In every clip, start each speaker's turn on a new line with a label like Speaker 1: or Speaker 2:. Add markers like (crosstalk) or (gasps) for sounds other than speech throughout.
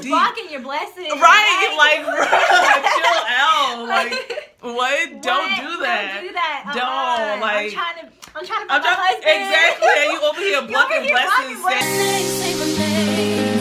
Speaker 1: just
Speaker 2: deep.
Speaker 1: blocking your blessings.
Speaker 2: Right, like, (laughs) bro, chill out. Like, what?
Speaker 1: what?
Speaker 2: Don't do that.
Speaker 1: Don't do that. Uh-uh.
Speaker 2: Don't,
Speaker 1: Uh-uh.
Speaker 2: like-
Speaker 1: I'm trying to. I'm trying to.
Speaker 2: I'm
Speaker 1: find
Speaker 2: just
Speaker 1: husband.
Speaker 2: exactly. And you over here
Speaker 1: You over
Speaker 2: blocking
Speaker 1: here
Speaker 2: blessings.
Speaker 1: blocking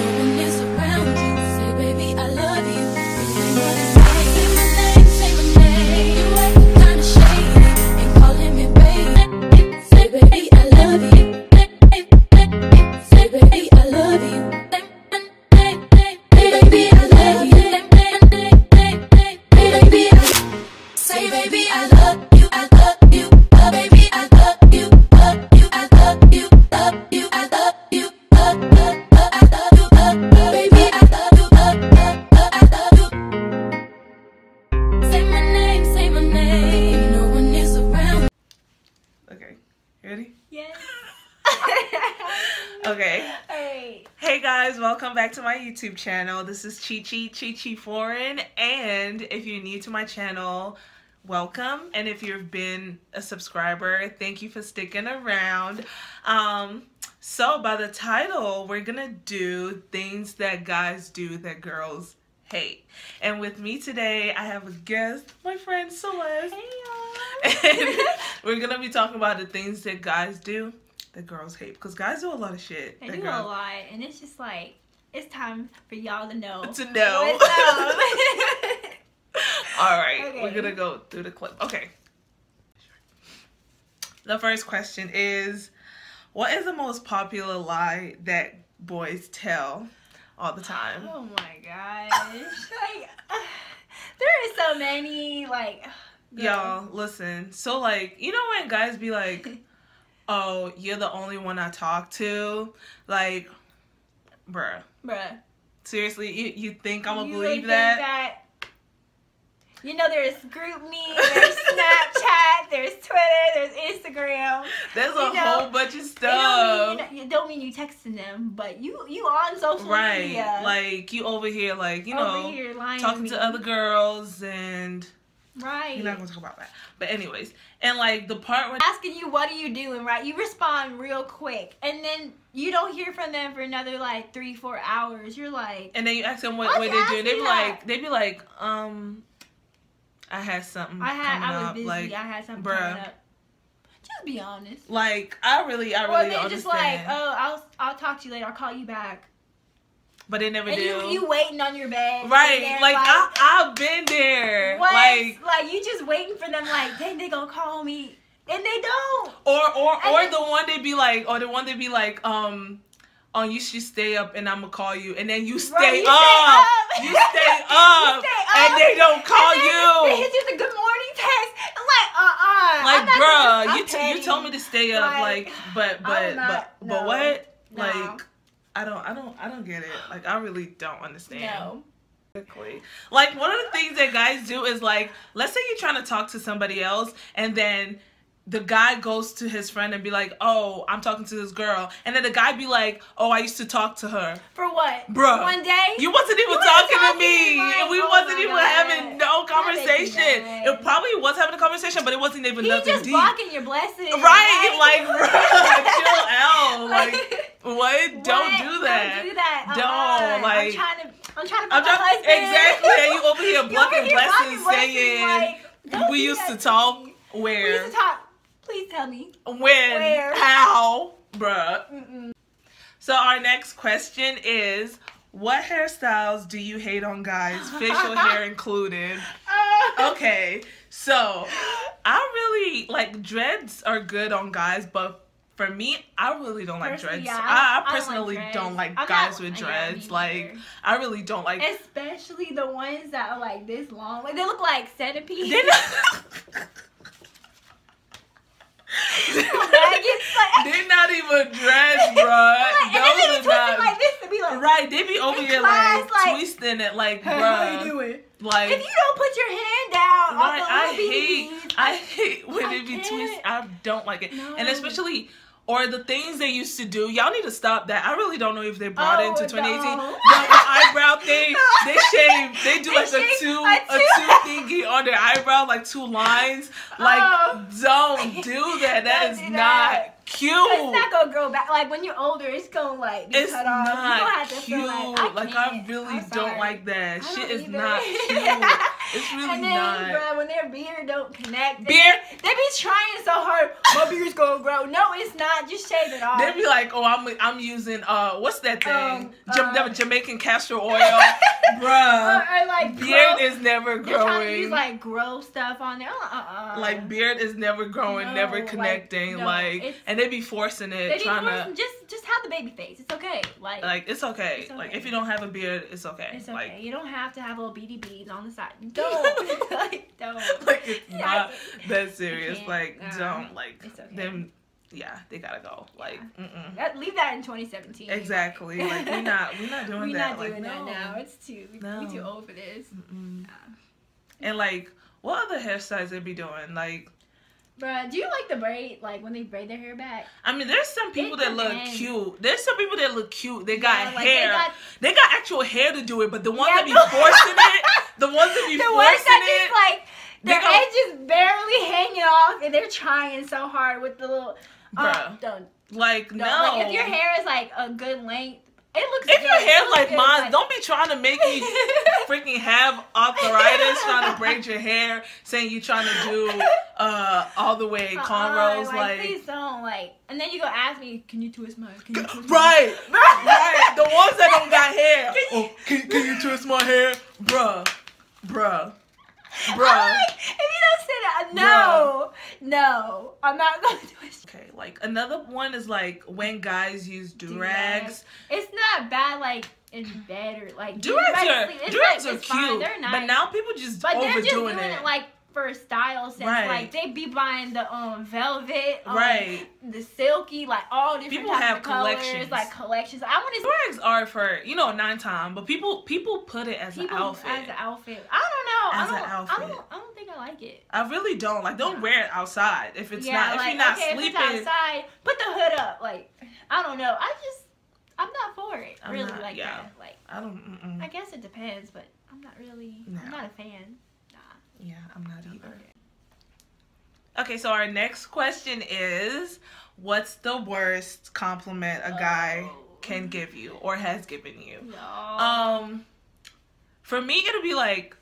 Speaker 2: YouTube channel. This is Chi Chi Chi Chi Foreign, and if you're new to my channel, welcome. And if you've been a subscriber, thank you for sticking around. Um, so by the title, we're gonna do things that guys do that girls hate. And with me today, I have a guest, my friend Celeste.
Speaker 1: Hey (laughs)
Speaker 2: And (laughs) we're gonna be talking about the things that guys do that girls hate because guys do a lot of shit.
Speaker 1: They do a lot, and it's just like it's time for y'all to know.
Speaker 2: To know. (laughs) All right,
Speaker 1: Okay.
Speaker 2: we're gonna go through the clip. Okay. The first question is, what is the most popular lie that boys tell all the time?
Speaker 1: oh my gosh! (laughs) like, (sighs) there is so many. Like. (sighs)
Speaker 2: Y'all, listen. So like, you know when guys be like, (laughs) "Oh, you're the only one I talk to," like, bruh,
Speaker 1: bruh.
Speaker 2: seriously, you you think I'm gonna
Speaker 1: you
Speaker 2: believe that?
Speaker 1: that? You know, there's GroupMe, there's (laughs) Snapchat, there's Twitter, there's Instagram.
Speaker 2: There's a
Speaker 1: you know,
Speaker 2: whole bunch of stuff.
Speaker 1: don't, mean, you don't mean you texting them, but you you on social
Speaker 2: Right,
Speaker 1: media.
Speaker 2: like you over here, like you
Speaker 1: over
Speaker 2: know, talking
Speaker 1: me.
Speaker 2: to other girls, and
Speaker 1: Right.
Speaker 2: you're not gonna talk about that. But anyways, and like the part where
Speaker 1: asking you what are you doing? Right? You respond real quick and then you don't hear from them for another like three four hours. You're like
Speaker 2: and then you ask them what, what they do,
Speaker 1: ask
Speaker 2: they be
Speaker 1: that?
Speaker 2: like, they be like, um, I had something
Speaker 1: i had i was
Speaker 2: up,
Speaker 1: busy.
Speaker 2: like,
Speaker 1: i had something
Speaker 2: bruh.
Speaker 1: coming up. Just be honest.
Speaker 2: Like I really, I
Speaker 1: or
Speaker 2: really
Speaker 1: they
Speaker 2: don't
Speaker 1: just like oh i'll i'll talk to you later. I'll call you back
Speaker 2: but they never
Speaker 1: and
Speaker 2: do.
Speaker 1: you you waiting on your bed
Speaker 2: right,
Speaker 1: there
Speaker 2: like, I, I've been there,
Speaker 1: what?
Speaker 2: like,
Speaker 1: like you just waiting for them like then they gonna call me and they don't
Speaker 2: or or
Speaker 1: And
Speaker 2: or
Speaker 1: then-
Speaker 2: the one they be like, or the one they be like, um. Oh, you should stay up, and I'm gonna call you, and then you stay
Speaker 1: Right, (laughs) you
Speaker 2: up,
Speaker 1: stay up.
Speaker 2: you stay up,
Speaker 1: stay
Speaker 2: and they don't call you.
Speaker 1: They hit you a good morning text. I'm like, uh uh
Speaker 2: like, bruh,
Speaker 1: gonna-
Speaker 2: you t- you told me to stay up,
Speaker 1: Like,
Speaker 2: like, but but but but what?
Speaker 1: No.
Speaker 2: Like, I don't I don't I don't get it. Like, I really don't understand.
Speaker 1: No.
Speaker 2: Like one of the things that guys do is like, let's say you're trying to talk to somebody else, and then the guy goes to his friend and be like, "Oh, I'm talking to this girl," and then the guy be like, "Oh, I used to talk to her."
Speaker 1: For what?
Speaker 2: Bruh.
Speaker 1: One day?
Speaker 2: You wasn't even
Speaker 1: You weren't
Speaker 2: talking, to me,
Speaker 1: like,
Speaker 2: and we
Speaker 1: oh
Speaker 2: wasn't even
Speaker 1: God.
Speaker 2: having no
Speaker 1: That makes me
Speaker 2: conversation. It probably was having a conversation, but it wasn't even
Speaker 1: He
Speaker 2: nothing
Speaker 1: just
Speaker 2: deep.
Speaker 1: blocking your blessings.
Speaker 2: Right, like, bruh, chill out. (laughs) Like, what?
Speaker 1: What?
Speaker 2: Don't do that.
Speaker 1: Don't do that.
Speaker 2: Don't,
Speaker 1: Uh-uh.
Speaker 2: like-
Speaker 1: I'm trying to. I'm trying to.
Speaker 2: I'm
Speaker 1: my husband.
Speaker 2: exactly. And you over here (laughs) blocking blessings, saying
Speaker 1: like,
Speaker 2: we used to talk. Where?
Speaker 1: We used to talk. Please tell me.
Speaker 2: When?
Speaker 1: Where?
Speaker 2: How? Bruh.
Speaker 1: Mm-mm.
Speaker 2: So our next question is. What hairstyles do you hate on guys, (laughs) facial hair included? Uh. Okay, so I really like dreads are good on guys, but for me, I really don't like dreads.
Speaker 1: yeah,
Speaker 2: I, I
Speaker 1: I
Speaker 2: personally
Speaker 1: like
Speaker 2: don't like.
Speaker 1: I'm
Speaker 2: guys
Speaker 1: not-
Speaker 2: with dreads. like. I really don't like.
Speaker 1: Especially the ones that are like this long. Like they look like centipedes. (laughs) (laughs)
Speaker 2: They not,
Speaker 1: Maggots, (laughs) like-
Speaker 2: they're not even.
Speaker 1: Like, and
Speaker 2: Those
Speaker 1: they be
Speaker 2: are
Speaker 1: twisting
Speaker 2: not.
Speaker 1: like this to be like,
Speaker 2: Right, they be over here
Speaker 1: class,
Speaker 2: like,
Speaker 1: like,
Speaker 2: twisting it, like,
Speaker 1: Hey,
Speaker 2: bruh.
Speaker 1: how you doing?
Speaker 2: Like,
Speaker 1: If you don't put your hand down
Speaker 2: Right, I hate I hate when
Speaker 1: I
Speaker 2: it be twist. I don't like it,
Speaker 1: No.
Speaker 2: and especially or the things they used to do. Y'all need to stop that. I really don't know if they brought it
Speaker 1: Oh,
Speaker 2: into 2018.
Speaker 1: no.
Speaker 2: The, (laughs) the eyebrow thing, they shave. They do
Speaker 1: They
Speaker 2: like a two
Speaker 1: a
Speaker 2: a
Speaker 1: two-
Speaker 2: two (laughs) thingy on their eyebrow, like two lines. Like,
Speaker 1: Oh.
Speaker 2: don't (laughs) do that. That is not
Speaker 1: that.
Speaker 2: cute.
Speaker 1: It's not gonna grow back. Like when you're older, it's gonna like be
Speaker 2: It's
Speaker 1: cut off. you don't
Speaker 2: not
Speaker 1: have to
Speaker 2: cute.
Speaker 1: feel like I,
Speaker 2: Like, I really don't like that.
Speaker 1: I
Speaker 2: Shit is
Speaker 1: either.
Speaker 2: not cute. It's really
Speaker 1: and then,
Speaker 2: not.
Speaker 1: Bro, when their beard don't connect, they-
Speaker 2: Beard-
Speaker 1: they be trying so hard. My beard's gonna grow. No, it's not. Just shave it off.
Speaker 2: They be like, oh, I'm I'm using uh, what's that thing?
Speaker 1: Um, uh,
Speaker 2: Jamaican castor oil, (laughs)
Speaker 1: or,
Speaker 2: bruh.
Speaker 1: or like
Speaker 2: Beard
Speaker 1: grow,
Speaker 2: is never growing.
Speaker 1: they're trying to use like grow stuff on there. Uh, uh,
Speaker 2: Like beard is never growing,
Speaker 1: No,
Speaker 2: never
Speaker 1: like,
Speaker 2: connecting.
Speaker 1: no,
Speaker 2: Like, and they be forcing
Speaker 1: they
Speaker 2: it,
Speaker 1: be
Speaker 2: trying
Speaker 1: forcing-
Speaker 2: to.
Speaker 1: just just have the baby face. It's okay. Like,
Speaker 2: Like it's okay.
Speaker 1: It's
Speaker 2: Like if you don't have a beard, it's okay.
Speaker 1: it's okay.
Speaker 2: Like
Speaker 1: you don't have to have little beady beads on the side. Don't. (laughs) like, (laughs) don't.
Speaker 2: like it's
Speaker 1: Yeah,
Speaker 2: not that serious. Like don't like
Speaker 1: okay.
Speaker 2: them. Yeah, they gotta go. Like.
Speaker 1: That- leave that in 2017.
Speaker 2: exactly. Like we're (laughs) not we're not doing
Speaker 1: We're
Speaker 2: that.
Speaker 1: not
Speaker 2: like,
Speaker 1: doing that
Speaker 2: no.
Speaker 1: now. It's too we,
Speaker 2: No.
Speaker 1: we too old for this.
Speaker 2: Mm-mm. And like, what other hairstyles they be doing? Like,
Speaker 1: Bruh, do you like the braid? Like when they braid their hair back?
Speaker 2: I mean, there's some people that look
Speaker 1: depends.
Speaker 2: cute. There's some people that look cute. They got
Speaker 1: Yeah, like,
Speaker 2: hair.
Speaker 1: They
Speaker 2: They
Speaker 1: got
Speaker 2: got, actual hair to do it, but the ones
Speaker 1: Yeah,
Speaker 2: that be forcing it, the ones that be
Speaker 1: the ones that
Speaker 2: it,
Speaker 1: just like their
Speaker 2: go-
Speaker 1: edge is barely hanging off, and they're trying so hard with the little. Uh,
Speaker 2: Bruh.
Speaker 1: don't,
Speaker 2: like no.
Speaker 1: don't. Like if your hair is like a good length, it looks.
Speaker 2: if
Speaker 1: good.
Speaker 2: your
Speaker 1: It
Speaker 2: hair's like
Speaker 1: good,
Speaker 2: mine,
Speaker 1: like-
Speaker 2: don't be trying to make me (laughs) freaking have arthritis trying to braid your hair, saying you're trying to do uh all the way
Speaker 1: Uh-uh,
Speaker 2: cornrows,
Speaker 1: like,
Speaker 2: like,
Speaker 1: please don't like. And then you go ask me, can you twist my? Can you twist my-"
Speaker 2: right, (laughs) right. The ones that don't got hair. Oh, can, can you twist my hair, bruh, bruh, bruh.
Speaker 1: like, if you don't say that, no, no, I'm not gonna do it.
Speaker 2: Okay, like another one is like when guys use do rags.
Speaker 1: It's not bad, like in bed or like
Speaker 2: Do rags
Speaker 1: right
Speaker 2: are
Speaker 1: to sleep.
Speaker 2: Do rags
Speaker 1: like-
Speaker 2: are
Speaker 1: it's fine.
Speaker 2: cute,
Speaker 1: They're nice.
Speaker 2: but now people just
Speaker 1: But they're just
Speaker 2: overdoing
Speaker 1: doing it. like for style sense.
Speaker 2: Right.
Speaker 1: Like they be buying the um velvet, um,
Speaker 2: Right.
Speaker 1: The silky, like all different
Speaker 2: People
Speaker 1: types
Speaker 2: have
Speaker 1: of colors, like collections. I want to
Speaker 2: rags are for you know nine time, but people people put it as
Speaker 1: people
Speaker 2: an outfit.
Speaker 1: as an outfit. I don't know.
Speaker 2: As
Speaker 1: I
Speaker 2: an
Speaker 1: don't, I
Speaker 2: outfit.
Speaker 1: don't. I don't think I like it.
Speaker 2: I really don't like. Don't
Speaker 1: No.
Speaker 2: wear it outside if it's
Speaker 1: yeah,
Speaker 2: not
Speaker 1: like
Speaker 2: if you're not
Speaker 1: okay,
Speaker 2: sleeping.
Speaker 1: if it's outside, put the hood up. Like I don't know. I just I'm not for it.
Speaker 2: I'm
Speaker 1: really
Speaker 2: not-
Speaker 1: like
Speaker 2: yeah.
Speaker 1: that. Like
Speaker 2: I don't. Mm-mm.
Speaker 1: I guess it depends, but I'm not really.
Speaker 2: No.
Speaker 1: I'm not a fan.
Speaker 2: Yeah, I'm not either.
Speaker 1: Okay.
Speaker 2: Okay, so our next question is, what's the worst compliment a guy
Speaker 1: Oh.
Speaker 2: can give you or has given you?
Speaker 1: No.
Speaker 2: Um, for me, it'll be like,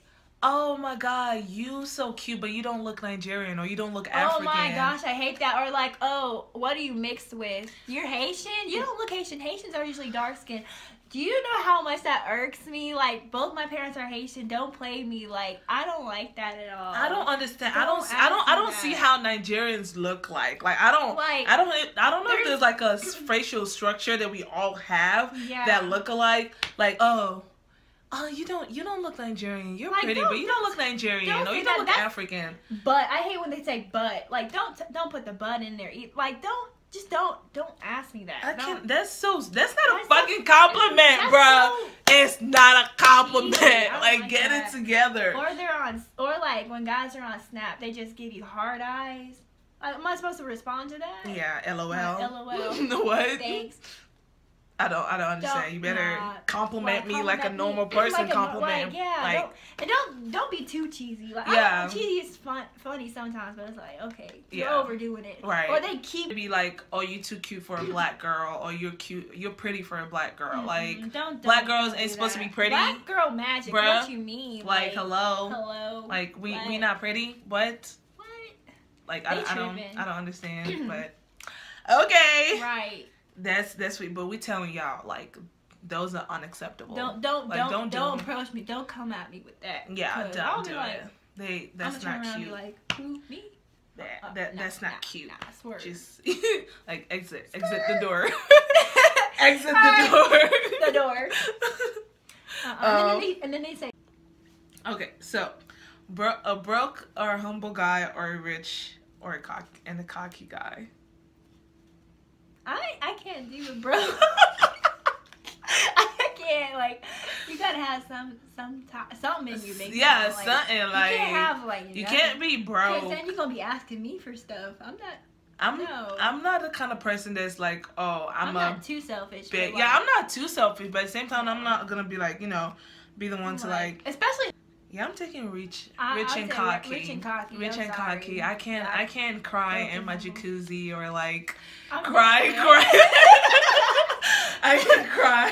Speaker 2: "Oh my God, you so cute, but you don't look Nigerian or you don't look African."
Speaker 1: Oh my gosh, I hate that. Or like, oh, what are you mixed with? You're Haitian? You don't look Haitian. Haitians are usually dark skinned. Do you know how much that irks me? Like, both my parents are Haitian. Don't play me. Like, I don't like that at all.
Speaker 2: I don't understand. I
Speaker 1: Don't
Speaker 2: don't. I don't. I don't
Speaker 1: me
Speaker 2: see how Nigerians look like. Like I don't.
Speaker 1: Like,
Speaker 2: I don't. I don't know if
Speaker 1: there's-
Speaker 2: there's like a facial structure that we all have
Speaker 1: Yeah.
Speaker 2: that look alike. Like oh. Oh, you don't you don't look Nigerian. You're
Speaker 1: Like,
Speaker 2: pretty, but you don't look Nigerian,
Speaker 1: don't
Speaker 2: or you
Speaker 1: that.
Speaker 2: don't look
Speaker 1: That's-
Speaker 2: African.
Speaker 1: But I hate when they say but. Like, don't don't put the but in there. Like, don't just don't don't ask me that.
Speaker 2: I
Speaker 1: Don't-
Speaker 2: can't. That's so. That's not a
Speaker 1: That's so-
Speaker 2: fucking compliment, bruh.
Speaker 1: so-
Speaker 2: It's not a compliment.
Speaker 1: I oh
Speaker 2: like,
Speaker 1: like
Speaker 2: get
Speaker 1: that.
Speaker 2: it together.
Speaker 1: Or they're on, or like when guys are on Snap, they just give you hard eyes. Like, Am I supposed to respond to that?
Speaker 2: yeah, LOL.
Speaker 1: LOL. (laughs)
Speaker 2: what?
Speaker 1: Thanks.
Speaker 2: I don't. I don't understand.
Speaker 1: Don't-
Speaker 2: you better
Speaker 1: nah.
Speaker 2: compliment
Speaker 1: Like,
Speaker 2: me like a normal
Speaker 1: me.
Speaker 2: person
Speaker 1: Like a
Speaker 2: compliment.
Speaker 1: Like, yeah,
Speaker 2: Like,
Speaker 1: don't, and don't don't be too cheesy. Like, Yeah. cheesy is fun, funny sometimes, but it's like okay, you're
Speaker 2: Yeah.
Speaker 1: overdoing it.
Speaker 2: Right.
Speaker 1: Or they keep
Speaker 2: be like, oh, you too cute for a (clears throat) black girl, or you're cute, you're pretty for a black girl. Like,
Speaker 1: Mm, don't,
Speaker 2: black
Speaker 1: don't
Speaker 2: girls ain't supposed to be pretty.
Speaker 1: Black girl magic.
Speaker 2: Bruh.
Speaker 1: What you mean?
Speaker 2: like, hello,
Speaker 1: hello.
Speaker 2: like we we not pretty. What?
Speaker 1: what?
Speaker 2: Like, I, I don't. I don't understand. (clears throat) but okay,
Speaker 1: Right.
Speaker 2: That's that's sweet. But we telling y'all like those are unacceptable.
Speaker 1: Don't don't
Speaker 2: Like,
Speaker 1: don't
Speaker 2: don't
Speaker 1: don't, approach me. Don't come at me with that.
Speaker 2: yeah, don't do
Speaker 1: like,
Speaker 2: it. They that's not
Speaker 1: and
Speaker 2: cute.
Speaker 1: be like, who me?
Speaker 2: that,
Speaker 1: Uh,
Speaker 2: that that's not cute. Just (laughs) like exit exit the door. (laughs) exit the door. (laughs)
Speaker 1: the door. And,
Speaker 2: Um,
Speaker 1: then they, and then they say,
Speaker 2: Okay, so bro- a broke or a humble guy or a rich or a cock and a cocky guy.
Speaker 1: I I can't do it, bro. (laughs) I can't like. You gotta have some some ti something in you. Make
Speaker 2: yeah,
Speaker 1: like,
Speaker 2: something like
Speaker 1: you can't have like
Speaker 2: you
Speaker 1: nothing.
Speaker 2: can't be
Speaker 1: Cause
Speaker 2: broke.
Speaker 1: then you're gonna be asking me for stuff. I'm not.
Speaker 2: I'm
Speaker 1: no.
Speaker 2: I'm not the kind of person that's like, oh, I'm,
Speaker 1: I'm,
Speaker 2: a
Speaker 1: not too selfish.
Speaker 2: big.
Speaker 1: but,
Speaker 2: Yeah, I'm not too selfish, but at the same time, I'm not gonna be like, you know, be the one to like.
Speaker 1: especially
Speaker 2: Yeah, I'm taking rich,
Speaker 1: I-
Speaker 2: rich and cocky.
Speaker 1: rich and cocky,
Speaker 2: Rich
Speaker 1: I'm
Speaker 2: and
Speaker 1: sorry.
Speaker 2: cocky. I can't.
Speaker 1: Yeah.
Speaker 2: I can't cry in my jacuzzi or like
Speaker 1: I'm
Speaker 2: cry, cry. (laughs) I can cry.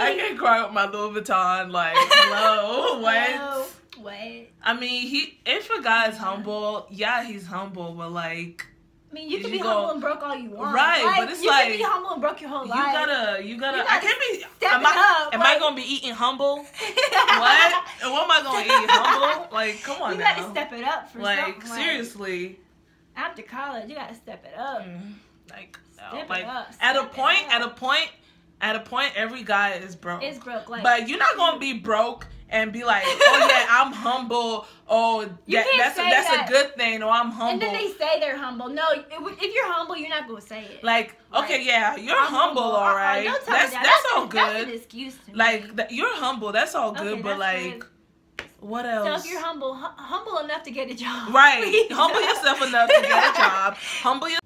Speaker 2: I can cry with my Louis Vuitton. Like, hello, (laughs) what?
Speaker 1: Hello. What?
Speaker 2: I mean, he if a guy is humble, yeah, he's humble, but like
Speaker 1: I mean, you can
Speaker 2: You
Speaker 1: be
Speaker 2: go-
Speaker 1: humble and broke all you want.
Speaker 2: Right,
Speaker 1: Like,
Speaker 2: but it's
Speaker 1: you
Speaker 2: like-
Speaker 1: can be humble and broke your whole
Speaker 2: you
Speaker 1: life.
Speaker 2: gotta, you gotta.
Speaker 1: You gotta I
Speaker 2: can't be.
Speaker 1: step
Speaker 2: Am
Speaker 1: it
Speaker 2: I?
Speaker 1: up,
Speaker 2: am
Speaker 1: like-
Speaker 2: I gonna be eating humble? (laughs) what? And what am I gonna eat? (laughs) Humble? Like, come on
Speaker 1: you
Speaker 2: now.
Speaker 1: gotta step it up for
Speaker 2: like
Speaker 1: something.
Speaker 2: Seriously.
Speaker 1: after college, you gotta step it up.
Speaker 2: Mm, Like, no,
Speaker 1: Step it
Speaker 2: like
Speaker 1: up,
Speaker 2: at a point, at a point, at a point, every guy is broke.
Speaker 1: It's broke. Like,
Speaker 2: but you're not gonna be broke and be like, oh yeah, (laughs) I'm humble. Oh, that, that's a, that's
Speaker 1: that.
Speaker 2: a good thing. Or I'm humble.
Speaker 1: and then they say they're humble. No, if you're humble, you're not gonna say it.
Speaker 2: like, okay, yeah, you're
Speaker 1: I'm
Speaker 2: humble, all
Speaker 1: uh-uh,
Speaker 2: right.
Speaker 1: Uh-uh, don't tell
Speaker 2: That's
Speaker 1: me that.
Speaker 2: that's all
Speaker 1: That's an
Speaker 2: good.
Speaker 1: excuse to me.
Speaker 2: Like, th- you're humble. That's all good.
Speaker 1: Okay,
Speaker 2: but like,
Speaker 1: good.
Speaker 2: what
Speaker 1: so
Speaker 2: else?
Speaker 1: if you're humble, hu- humble enough to get a job,
Speaker 2: Right. (laughs)
Speaker 1: please.
Speaker 2: Humble yourself enough to get a job. (laughs) Humble your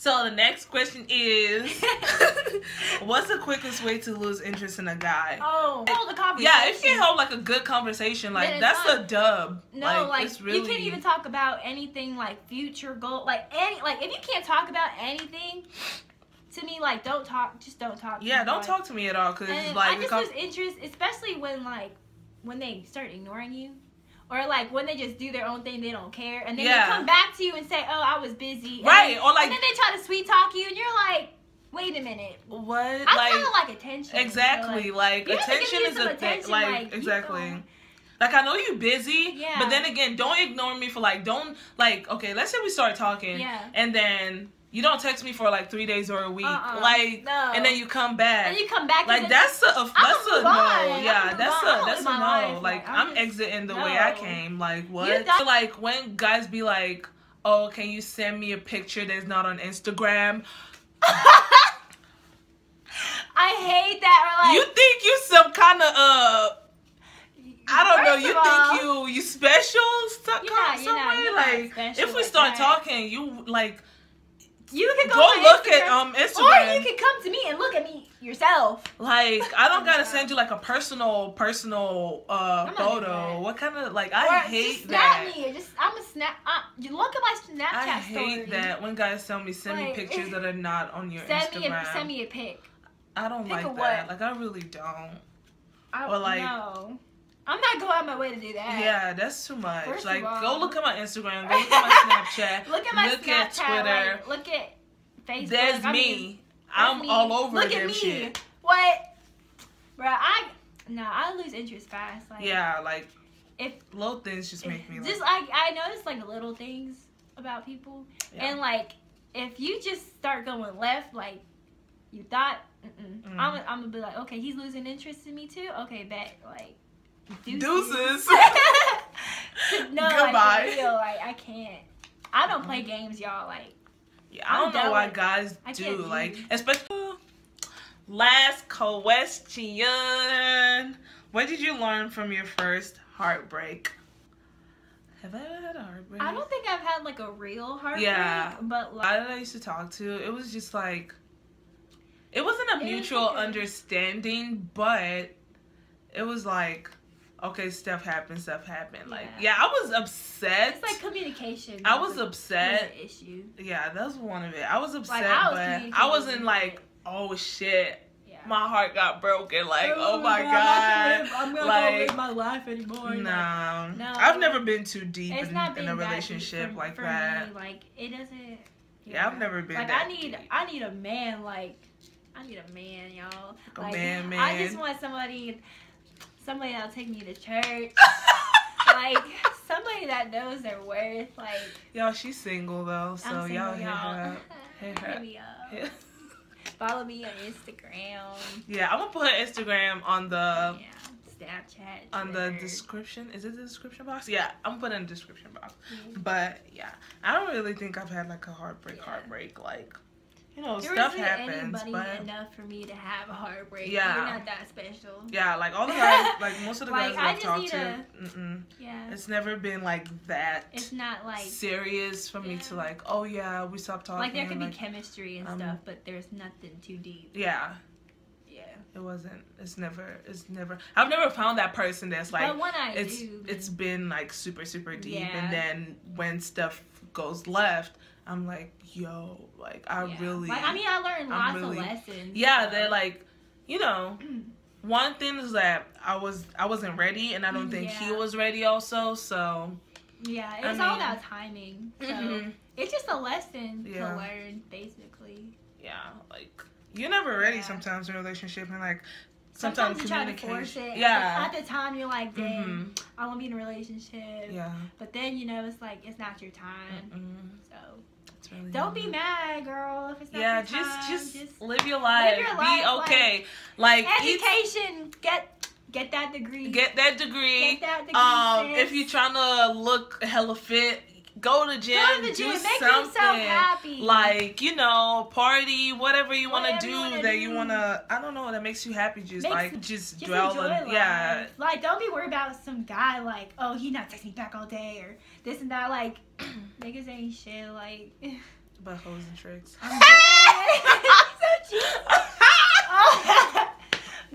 Speaker 2: So the next question is (laughs) what's the quickest way to lose interest in a guy?
Speaker 1: Oh, hold the conversation.
Speaker 2: Yeah, if you can hold like a good conversation, like that's
Speaker 1: fine.
Speaker 2: a dub.
Speaker 1: No, like,
Speaker 2: it's really
Speaker 1: you can't even talk about anything like future goal, like any, like if you can't talk about anything, to me, like don't talk, just don't talk. to
Speaker 2: Yeah,
Speaker 1: me,
Speaker 2: don't
Speaker 1: like-
Speaker 2: talk to me at all because
Speaker 1: And
Speaker 2: it's
Speaker 1: I
Speaker 2: like the
Speaker 1: just
Speaker 2: com-
Speaker 1: lose interest, especially when like when they start ignoring you, or like when they just do their own thing, they don't care, and then
Speaker 2: Yeah.
Speaker 1: they come back to you and say, "Oh, I was busy." And
Speaker 2: Right,
Speaker 1: then-
Speaker 2: or, like-
Speaker 1: and then they try to sweet talk you, and you're like, "Wait a minute."
Speaker 2: what
Speaker 1: I
Speaker 2: like
Speaker 1: kind of like attention.
Speaker 2: exactly
Speaker 1: like,
Speaker 2: like,
Speaker 1: you have to give
Speaker 2: attention is a thing.
Speaker 1: attention,
Speaker 2: Like,
Speaker 1: like,
Speaker 2: exactly. Like I know you're busy,
Speaker 1: Yeah.
Speaker 2: but then again, don't ignore me for like don't like okay. Let's say we start talking,
Speaker 1: Yeah.
Speaker 2: and then you don't text me for like three days or a week,
Speaker 1: Uh-uh.
Speaker 2: like,
Speaker 1: No.
Speaker 2: and then you come back.
Speaker 1: and you come back
Speaker 2: like that's a that's a no.
Speaker 1: on.
Speaker 2: Yeah, that's a that's a no. Like,
Speaker 1: life. Like,
Speaker 2: I'm,
Speaker 1: I'm just-
Speaker 2: exiting the way I came. Like what?
Speaker 1: thought-
Speaker 2: like when guys be like, "Oh, can you send me a picture that's not on Instagram?" (laughs)
Speaker 1: I hate that. Like,
Speaker 2: you think you some kind of uh. I don't know. You
Speaker 1: all,
Speaker 2: think you you special?
Speaker 1: You're not- you're not- you're
Speaker 2: like
Speaker 1: special
Speaker 2: if we start
Speaker 1: that.
Speaker 2: talking, you like
Speaker 1: you can go,
Speaker 2: go look
Speaker 1: Instagram,
Speaker 2: at um Instagram, or
Speaker 1: you can come to me and look at me yourself.
Speaker 2: Like I don't gotta send you like a personal personal uh
Speaker 1: I'm not doing
Speaker 2: photo. What kind of like I
Speaker 1: or
Speaker 2: I
Speaker 1: just
Speaker 2: hate
Speaker 1: snap
Speaker 2: that.
Speaker 1: me. Just I'm a snap. Uh, you look at my Snapchat
Speaker 2: I
Speaker 1: story.
Speaker 2: hate that when guys tell me send me pictures that are not on your (laughs)
Speaker 1: Send
Speaker 2: Instagram.
Speaker 1: me a send me a pic.
Speaker 2: I don't
Speaker 1: pic
Speaker 2: like that.
Speaker 1: what?
Speaker 2: Like I really don't.
Speaker 1: I
Speaker 2: Or, like-
Speaker 1: no. I'm not going out my way to do that.
Speaker 2: Yeah, that's too much.
Speaker 1: First
Speaker 2: like
Speaker 1: all-
Speaker 2: go look at my Instagram. Go (laughs) look at my Snapchat.
Speaker 1: Look at my
Speaker 2: look
Speaker 1: Snapchat.
Speaker 2: at Twitter.
Speaker 1: Like, look at Facebook.
Speaker 2: There's
Speaker 1: I
Speaker 2: me. I'm
Speaker 1: me.
Speaker 2: all over
Speaker 1: Look
Speaker 2: them
Speaker 1: at me.
Speaker 2: shit.
Speaker 1: What? bro? I no, I lose interest fast. Like
Speaker 2: Yeah, like
Speaker 1: if
Speaker 2: little things just make me like
Speaker 1: just I I notice like little things about people,
Speaker 2: Yeah.
Speaker 1: and like if you just start going left, like you thought, mm-mm,
Speaker 2: Mm.
Speaker 1: I'm I'm gonna be like, okay, he's losing interest in me too. Okay, bet like deuces.
Speaker 2: Deuces. (laughs) (laughs)
Speaker 1: no,
Speaker 2: Goodbye.
Speaker 1: like real, like I can't. I don't play mm-hmm. games, y'all. Like
Speaker 2: Yeah, I
Speaker 1: I'm
Speaker 2: don't know why
Speaker 1: with-
Speaker 2: guys do
Speaker 1: do
Speaker 2: like, especially. Last question: What did you learn from your first heartbreak? Have I ever had a heartbreak?
Speaker 1: I don't think I've had like a real heartbreak,
Speaker 2: Yeah.
Speaker 1: but like
Speaker 2: I used to talk to, it was just like, it wasn't a
Speaker 1: It
Speaker 2: mutual
Speaker 1: like
Speaker 2: understanding, but it was like, okay, stuff happened, stuff happened. Like,
Speaker 1: Yeah.
Speaker 2: yeah, I was upset.
Speaker 1: it's like communication.
Speaker 2: I was upset.
Speaker 1: an issue.
Speaker 2: Yeah, that's one of it. I was upset,
Speaker 1: I was
Speaker 2: but I wasn't like,
Speaker 1: it.
Speaker 2: oh shit,
Speaker 1: Yeah.
Speaker 2: my heart got broken. Like, oh, oh my
Speaker 1: I'm
Speaker 2: god.
Speaker 1: I'm not
Speaker 2: like,
Speaker 1: gonna live my life anymore.
Speaker 2: No,
Speaker 1: Like, no.
Speaker 2: I've never been too deep in, in a
Speaker 1: that
Speaker 2: relationship
Speaker 1: for,
Speaker 2: like
Speaker 1: for
Speaker 2: that.
Speaker 1: Me. Like it doesn't.
Speaker 2: Yeah, I've never been
Speaker 1: Like
Speaker 2: that
Speaker 1: I need,
Speaker 2: deep.
Speaker 1: I need a man. Like I need a man, y'all.
Speaker 2: A
Speaker 1: Like
Speaker 2: man,
Speaker 1: I just want somebody, somebody that'll take me to church. (laughs) like somebody that knows their worth. Like
Speaker 2: Y'all, she's single though, so
Speaker 1: single,
Speaker 2: y'all hit her up. (laughs) Hit her
Speaker 1: me up. (laughs) Follow me on Instagram.
Speaker 2: Yeah, I'm gonna put her Instagram on the
Speaker 1: yeah, Snapchat.
Speaker 2: on the description. Is it the description box? Yeah, I'm gonna put it in the description box.
Speaker 1: Yeah.
Speaker 2: But yeah, I don't really think I've had like a heartbreak,
Speaker 1: Yeah.
Speaker 2: heartbreak. Like, you know,
Speaker 1: There
Speaker 2: stuff happens,
Speaker 1: anybody
Speaker 2: but
Speaker 1: enough for me to have a heartbreak.
Speaker 2: Yeah.
Speaker 1: You're not that special.
Speaker 2: yeah, like all the (laughs) guys, like most of the
Speaker 1: Like,
Speaker 2: guys
Speaker 1: I
Speaker 2: I've talked to,
Speaker 1: a- Yeah.
Speaker 2: it's never been like that
Speaker 1: It's not like
Speaker 2: serious for me to like. Oh yeah, we stopped talking.
Speaker 1: like there could be chemistry and
Speaker 2: um,
Speaker 1: stuff, but there's nothing too deep.
Speaker 2: yeah,
Speaker 1: Yeah.
Speaker 2: it wasn't. It's never. It's never. I've never found that person that's like.
Speaker 1: but when I
Speaker 2: it's
Speaker 1: do,
Speaker 2: it's been like super super deep,
Speaker 1: Yeah.
Speaker 2: and then when stuff goes left, I'm like, yo, like I
Speaker 1: yeah.
Speaker 2: really.
Speaker 1: Like, I mean, I learned
Speaker 2: I'm
Speaker 1: lots
Speaker 2: really-
Speaker 1: of lessons.
Speaker 2: yeah,
Speaker 1: so-
Speaker 2: they're like, you know. (clears throat) One thing is that I was I wasn't ready, and I don't think he was ready also. So
Speaker 1: Yeah,
Speaker 2: I
Speaker 1: it's all
Speaker 2: mean-
Speaker 1: about timing. So
Speaker 2: Mhm.
Speaker 1: it's just a lesson
Speaker 2: Yeah.
Speaker 1: to learn, basically.
Speaker 2: yeah, like you're never ready
Speaker 1: Yeah.
Speaker 2: sometimes in a relationship, and like
Speaker 1: Sometimes,
Speaker 2: sometimes,
Speaker 1: you try to force it.
Speaker 2: Yeah.
Speaker 1: At the time, you're like, dang,
Speaker 2: Mhm.
Speaker 1: I want to be in a relationship.
Speaker 2: Yeah.
Speaker 1: But then, you know, it's like, it's not your time.
Speaker 2: Mm-mm.
Speaker 1: So
Speaker 2: It's really
Speaker 1: don't be mad, girl. If it's not
Speaker 2: Yeah,
Speaker 1: your
Speaker 2: just
Speaker 1: time,
Speaker 2: just live your life.
Speaker 1: your
Speaker 2: be
Speaker 1: life, like,
Speaker 2: okay. Like, eat-
Speaker 1: education. Get get that degree.
Speaker 2: get that degree.
Speaker 1: Get that degree.
Speaker 2: um,
Speaker 1: sis.
Speaker 2: if you're trying to look hella fit, go to the gym.
Speaker 1: Go to the
Speaker 2: do
Speaker 1: make
Speaker 2: something.
Speaker 1: yourself happy.
Speaker 2: Like you know, party, whatever you want to do
Speaker 1: you
Speaker 2: that you want to. I don't know that makes you happy. Just
Speaker 1: Makes-
Speaker 2: like just,
Speaker 1: just
Speaker 2: dwell on yeah.
Speaker 1: Like, don't be worried about some guy like, oh, he not texting me back all day or this and that. Like, (clears throat) niggas ain't shit. Like, (laughs)
Speaker 2: But hoes and tricks.
Speaker 1: So (laughs) (laughs) oh. cheap.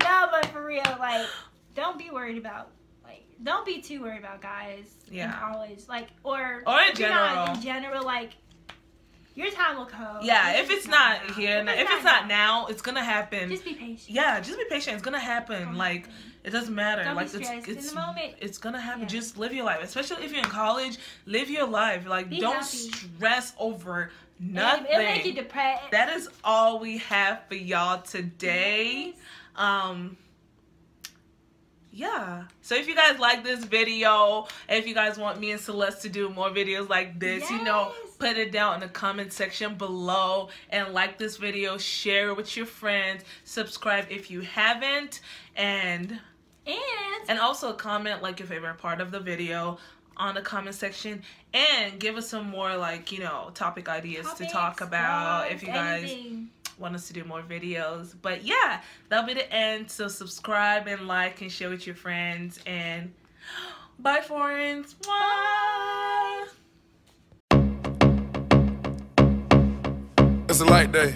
Speaker 1: no, but for real, like, don't be worried about. Don't be too worried about guys
Speaker 2: Yeah.
Speaker 1: in college. Like, or
Speaker 2: Or in
Speaker 1: if not
Speaker 2: general.
Speaker 1: in general, like. Your time will come.
Speaker 2: Yeah, if it's not
Speaker 1: now.
Speaker 2: here, if it's not now, it's gonna happen.
Speaker 1: just be patient.
Speaker 2: yeah, just be patient. It's gonna happen.
Speaker 1: Gonna
Speaker 2: like
Speaker 1: happen.
Speaker 2: it doesn't matter.
Speaker 1: Don't
Speaker 2: like it's.
Speaker 1: In
Speaker 2: it's
Speaker 1: the moment,
Speaker 2: it's gonna happen.
Speaker 1: yeah.
Speaker 2: Just live your life, especially if you're in college. Live your life. Like
Speaker 1: Be
Speaker 2: don't
Speaker 1: happy.
Speaker 2: stress over nothing.
Speaker 1: It'll make you depressed.
Speaker 2: that is all we have for y'all today. Um yeah. So if you guys like this video, if you guys want me and Celeste to do more videos like this, you know, put it down in the comment section below and like this video, share it with your friends, subscribe if you haven't, and
Speaker 1: And
Speaker 2: and also comment like your favorite part of the video on the comment section and give us some more like, you know, topic ideas to talk about if you guys
Speaker 1: anything.
Speaker 2: Want us to do more videos. But yeah, that'll be the end. So subscribe and like and share with your friends. And (gasps) bye, foreigners. Bye.
Speaker 3: It's a light day.